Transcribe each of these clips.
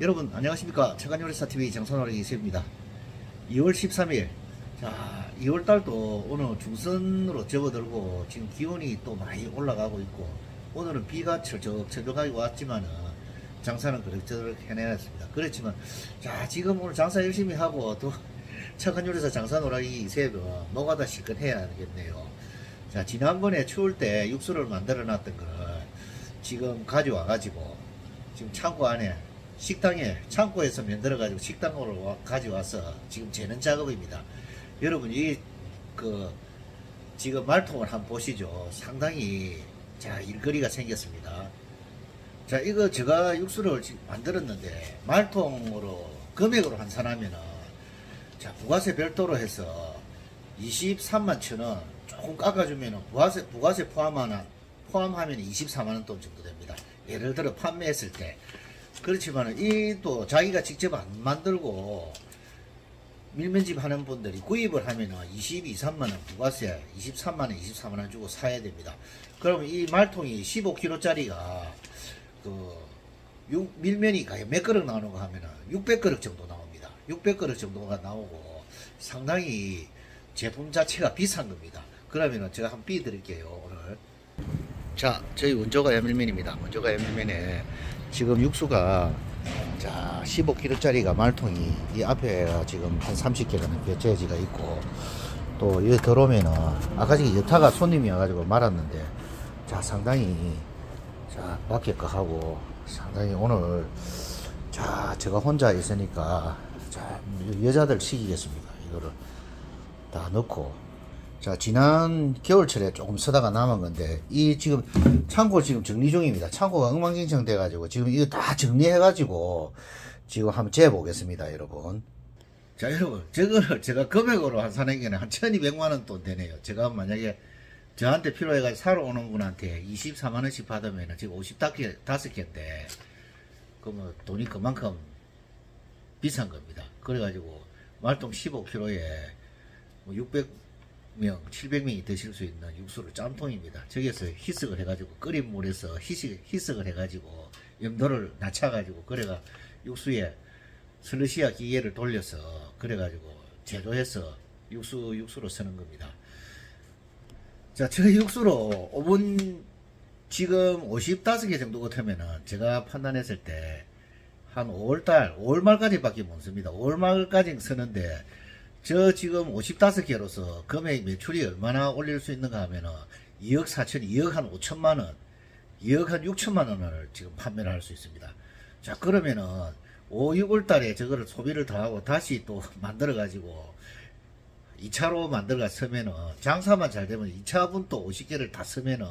여러분 안녕하십니까? 체간요리사TV 정선호랭 이세입니다. 2월 13일. 자 2월달도 오늘 중선으로 접어들고 지금 기온이 또 많이 올라가고 있고 오늘은 비가 철적철적하게 왔지만은 장사는 그럭저럭 해내놨습니다. 그렇지만 자 지금 오늘 장사 열심히 하고 또 체간요리사 장사노라기 이세면 노가다 실컷 해야겠네요. 자 지난번에 추울 때 육수를 만들어 놨던 걸 지금 가져와 가지고 지금 창고 안에 식당에 창고에서 만들어 가지고 식당으로 와- 가져와서 지금 재는 작업입니다. 여러분 이그 지금 말통을 한번 보시죠. 상당히 자 일거리가 생겼습니다. 자 이거 제가 육수를 만들었는데 말통으로 금액으로 환산하면은 자 부가세 별도로 해서 23만 천원 조금 깎아주면은 부가세 부가세 포함하나 포함하면 24만 원 돈 정도 됩니다. 예를 들어 판매했을 때 그렇지만 이 또 자기가 직접 안 만들고 밀면집 하는 분들이 구입을 하면은 22, 3만 원 부가세 23만 원, 24만 원 주고 사야 됩니다. 그러면 이 말통이 15kg짜리가 그 육- 밀면이 가요 몇 그릇 나오는 거 하면은 600그릇 정도 나옵니다. 600그릇 정도가 나오고 상당히 제품 자체가 비싼 겁니다. 그러면은 제가 한번 삐드릴게요 오늘. 자, 저희 원조가 야밀면입니다. 원조가 야밀면에 지금 육수가 자 15kg짜리가 말통이 이 앞에 지금 한 30kg는 배째지가 있고 또 여기 들어오면은 아까 전에 여타가 손님이 와가지고 말았는데 자 상당히 자 밖에 거 하고 상당히 오늘 자 제가 혼자 있으니까 자 여자들 시키겠습니다 이거를 다 넣고 자 지난 겨울철에 조금 쓰다가 남은 건데 이 지금 창고 지금 정리 중입니다. 창고가 엉망진창 돼 가지고 지금 이거 다 정리해 가지고 지금 한번 재 보겠습니다 여러분. 자 여러분 저거를 제가 금액으로 환산한 게는 한 1200만원 돈 되네요. 제가 만약에 저한테 필요해 가지고 사러 오는 분한테 24만원씩 받으면 지금 55개, 5개인데 그러면 돈이 그만큼 비싼 겁니다. 그래 가지고 말똥 15kg에 뭐 600 명, 700명이 드실 수 있는 육수를 짬통입니다. 저기에서 희석을 해가지고 끓인 물에서 희석, 희석을 해가지고 염도를 낮춰가지고 그래가 육수에 슬러시아 기계를 돌려서 그래가지고 제조해서 육수 육수로 쓰는 겁니다. 자, 저 육수로 5분 지금 55개 정도 같으면은 제가 판단했을 때 한 5월달, 5월 말까지밖에 못 씁니다. 5월 말까지 쓰는데 저 지금 55개로서 금액 매출이 얼마나 올릴 수 있는가 하면은 2억 4천, 2억 한 5천만 원, 2억 한 6천만 원을 지금 판매를 할 수 있습니다. 자, 그러면은 5, 6월 달에 저거를 소비를 다 하고 다시 또 만들어 가지고 2차로 만들어가 쓰면은 장사만 잘 되면 2차분 또 50개를 다 쓰면은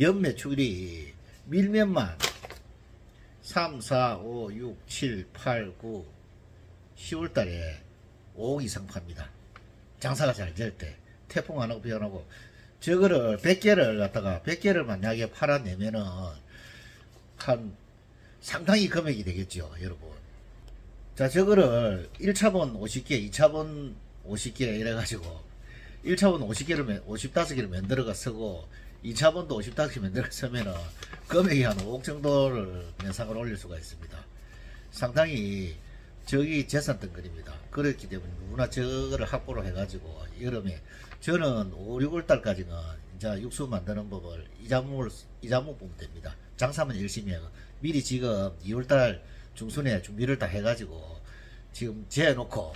연 매출이 밀면만 3, 4, 5, 6, 7, 8, 9, 10월 달에 5억 이상 팝니다. 장사가 잘 될 때. 태풍 안 오고 비안 오고. 저거를 100개를 갖다가 100개를 만약에 팔아내면은 한 상당히 금액이 되겠죠, 여러분. 자, 저거를 1차본 50개, 2차본 50개 이래가지고 1차본 50개를, 55개를 만들어가 쓰고 2차본도 55개 만들어 쓰면은 금액이 한 5억 정도를 면상을 올릴 수가 있습니다. 상당히 저기 재산 덩거리입니다. 그렇기 때문에 누구나 저거를 확보를 해가지고 여름에 저는 5, 6월 달까지는 이제 육수 만드는 법을 이자목을 이자목 보면 됩니다. 장사만 열심히 해요. 미리 지금 2월 달 중순에 준비를 다 해가지고 지금 재놓고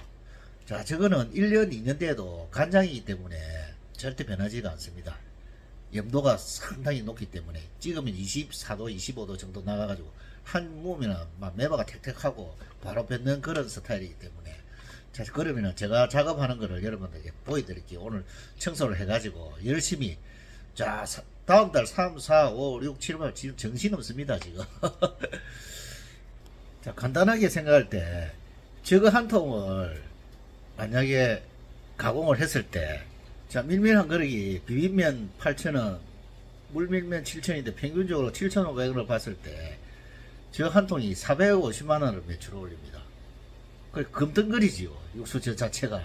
자 저거는 1년 2년 돼도 간장이기 때문에 절대 변하지가 않습니다. 염도가 상당히 높기 때문에 찍으면 24도 25도 정도 나가가지고 한 몸이나 막 매바가 택택하고 바로 뱉는 그런 스타일이기 때문에 자 그러면은 제가 작업하는 거를 여러분들에게 보여드릴게요. 오늘 청소를 해가지고 열심히 자 사- 다음 달 3, 4, 5, 6, 7, 8 지금 정신없습니다 지금. 자 간단하게 생각할 때 저거 한 통을 만약에 가공을 했을 때 자, 밀면 한 그릇이 비빔면 8,000원, 물밀면 7,000원인데 평균적으로 7,500원을 봤을 때, 저한 통이 450만 원을 매출 올립니다. 그 금덩거리지요. 육수 저 자체가.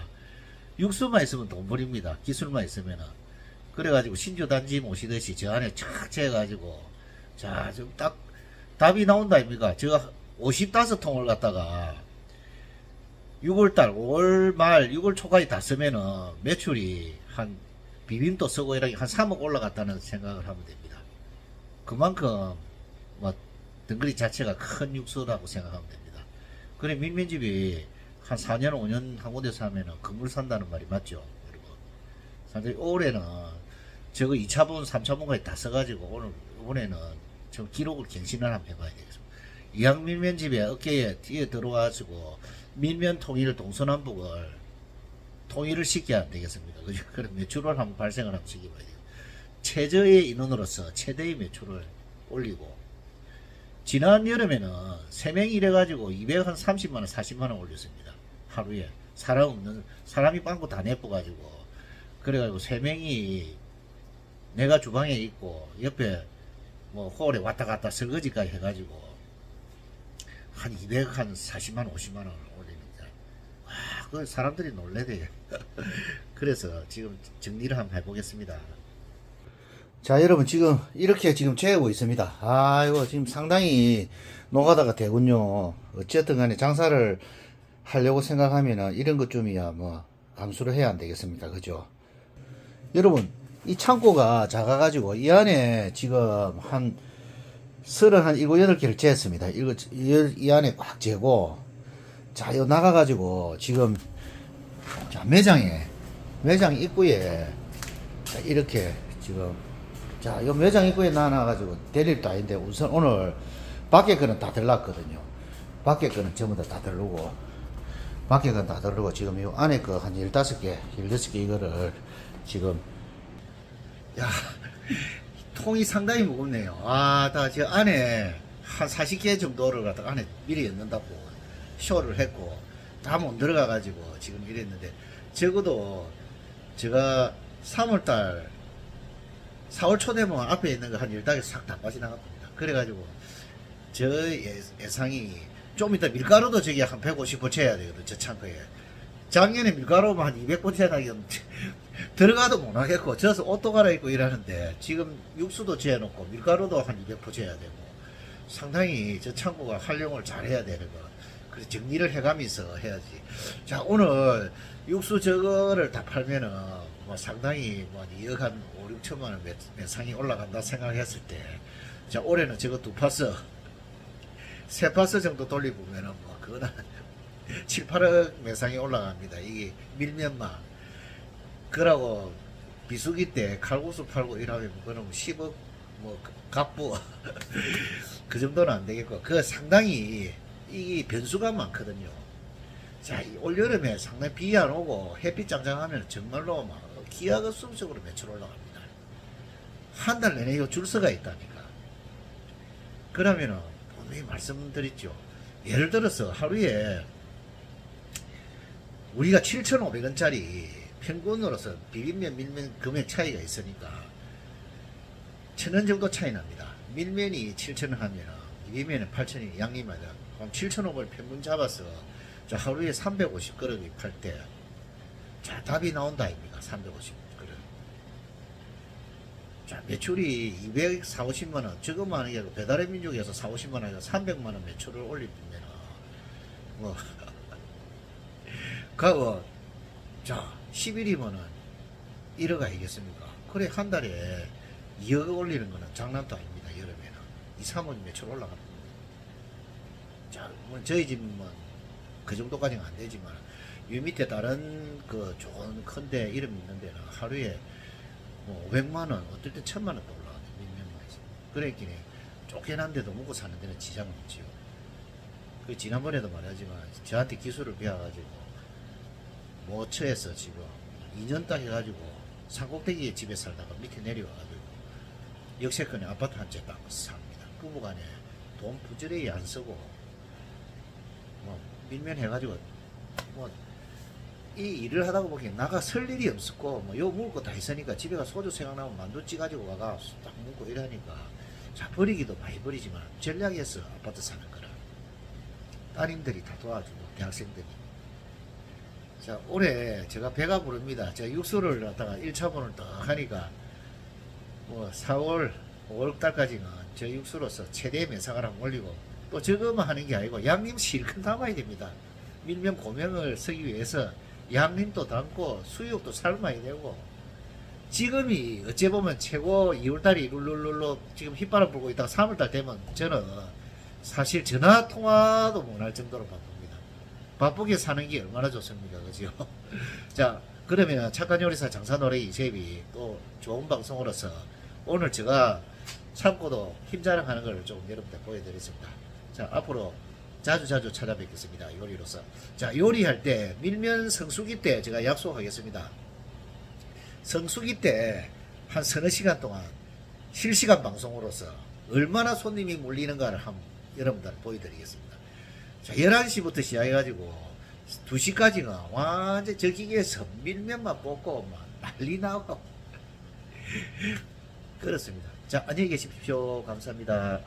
육수만 있으면 돈 벌입니다. 기술만 있으면은. 그래가지고 신주 단지 모시듯이 저 안에 촥 재가지고, 자, 좀 딱, 답이 나온다, 아닙니까? 저 55통을 갖다가 6월달, 5월 말, 6월 초까지 다 쓰면은 매출이 한 비빔도 쓰고 이렇게 한 3억 올라갔다는 생각을 하면 됩니다. 그만큼 뭐 덩그리 자체가 큰 육수라고 생각하면 됩니다. 그래 밀면집이 한 4년, 5년 한 곳에서 하면은 건물 산다는 말이 맞죠, 여러분. 사실 올해는 저거 2차분, 3차분까지 다 써가지고 오늘 이번에는 저 기록을 갱신을 한번 해봐야 되겠습니다. 이양 밀면집에 어깨에 뒤에 들어와가지고 밀면 통일 동서남북을 통일을 시켜야 안 되겠습니까? 그죠? 그런 매출을 한번 발생을 한번 시켜봐야 돼요. 최저의 인원으로서 최대의 매출을 올리고 지난 여름에는 3명이 이래가지고 230만원, 40만원 올렸습니다. 하루에. 사람 없는, 사람이 빵꾸 다 내뻐가지고. 그래가지고 3명이 내가 주방에 있고 옆에 뭐 홀에 왔다 갔다 설거지까지 해가지고 한 200, 한 40만원, 50만원을 올립니다. 와, 그 사람들이 놀래대요. 그래서 지금 정리를 한번 해보겠습니다. 자 여러분 지금 이렇게 지금 재고 있습니다. 아이고 지금 상당히 노가다가 되군요. 어쨌든 간에 장사를 하려고 생각하면은 이런 것쯤이야 뭐 감수를 해야 안 되겠습니까 그죠? 여러분 이 창고가 작아 가지고 이 안에 지금 한 설은 한 7, 8개를 쟀습니다. 이거 이, 이 안에 꽉 재고 자 이거 나가 가지고 지금 자 매장에 매장 입구에 자, 이렇게 지금 자, 요 매장 입구에 나눠가지고 대립도 아닌데 우선 오늘 밖에 거는 다 들렀거든요. 밖에 거는 전부 다 다 들르고, 밖에 거는 다 들르고, 지금 요 안에 거 한 15개, 16개 이거를 지금, 야, 통이 상당히 무겁네요. 아, 다 지금 안에 한 40개 정도를 갖다 안에 미리 넣는다고 쇼를 했고, 다 못 들어가가지고 지금 이랬는데, 적어도 제가 3월달 4월 초 되면 앞에 있는 거한 10dak에 싹다 빠져나갑니다. 그래가지고 저 예, 예상이 좀 이따 밀가루도 저기 한 150 붙여야 되거든, 저 창고에. 작년에 밀가루만 한 200 붙여야 되겠는데 들어가도 못 하겠고, 저서 옷도 갈아입고 일하는데 지금 육수도 재놓고 밀가루도 한 200 붙여야 되고 상당히 저 창고가 활용을 잘 해야 되는 거. 그래서 정리를 해가면서 해야지. 자, 오늘 육수 저거를 다 팔면은 뭐 상당히 뭐 2억 한 5, 6천만 원 매, 매상이 올라간다 생각했을 때, 자, 올해는 저거 두 파스, 세 파스 정도 돌리보면은 뭐, 그거는 7, 8억 매상이 올라갑니다. 이게 밀면만. 그러고 비수기 때 칼국수 팔고 이러면 그거는 10억, 뭐, 갑부. 그 정도는 안 되겠고, 그 상당히 이게 변수가 많거든요. 자, 올 여름에 상당히 비 안 오고 햇빛 짱짱하면 정말로 막 기하가 수적으로 매출 올라갑니다. 한 달 내내 이거 줄서가 있다니까. 그러면은 분명히 말씀드렸죠. 예를 들어서 하루에 우리가 7,500원짜리 평균으로서 비빔면 밀면 금액 차이가 있으니까 천 원 정도 차이 납니다. 밀면이 7,000원 하면 비빔면은 8,000원이 양이면 그럼 7,500원 평균 잡아서 하루에 350그릇이 팔 때, 자, 답이 나온다, 아닙니까? 350그릇. 자, 매출이 240, 50만원, 저것만 하게 배달의 민족에서 4, 50만원에서 300만원 매출을 올리면, 뭐, 그거, 자, 10일이면은 1억 아니겠습니까? 그래, 한 달에 2억 올리는 거는 장난도 아닙니다, 여름에는. 2, 3억 매출 올라갑니다. 자, 뭐, 저희 집은 뭐, 그 정도까지는 안 되지만 이 밑에 다른 그 좋은 큰데 이름 있는 데 는 하루에 뭐 500만 원 어떨 때 1000만 원도 올라가는 있어. 그랬기에 쫓겨난 데도 먹고 사는 데는 지장은 없지요. 그 지난번에도 말하지만 저한테 기술을 배워가지고 모처에서 지금 2년 딱 해가지고 산꼭대기에 집에 살다가 밑에 내려와가지고 역세권에 아파트 한 채 딱 삽니다. 부부간에 돈 부지런히 안 쓰고 뭐 밀면 해가지고 뭐 이 일을 하다가 보기 나가 설 일이 없었고 뭐요 먹을 거 다 있으니까 집에 가 소주 생각나면 만두 찌가지고 가가 딱 먹고 이러니까 자 버리기도 많이 버리지만 전략에서 아파트 사는 거라 따님들이 다 도와주고 대학생들이 자 올해 제가 배가 부릅니다 제가 육수를 갖다가 1차분을 딱 하니까 뭐 4월 5월 달까지는 저 육수로서 최대 매상을 한번 올리고 또 저거만 하는 게 아니고 양념 실컷 담아야 됩니다. 밀면 고명을 쓰기 위해서 양념도 담고 수육도 삶아야 되고 지금이 어찌 보면 최고 2월달이 룰룰룰루 지금 휘바람 불고 있다가 3월달 되면 저는 사실 전화 통화도 못할 정도로 바쁩니다. 바쁘게 사는 게 얼마나 좋습니까, 그죠? 자, 그러면 착한 요리사 장사노래 이세비 또 좋은 방송으로서 오늘 제가 참고도 힘자랑하는 걸 좀 여러분들 보여드렸습니다. 자, 앞으로 자주 자주 찾아뵙겠습니다. 요리로서. 자, 요리할 때 밀면 성수기 때 제가 약속하겠습니다. 성수기 때 한 서너 시간 동안 실시간 방송으로서 얼마나 손님이 몰리는가를 한번 여러분들 보여드리겠습니다. 자, 11시부터 시작해가지고 2시까지는 완전 저 기계에서 밀면만 뽑고 막 난리 나고 그렇습니다. 자, 안녕히 계십시오. 감사합니다.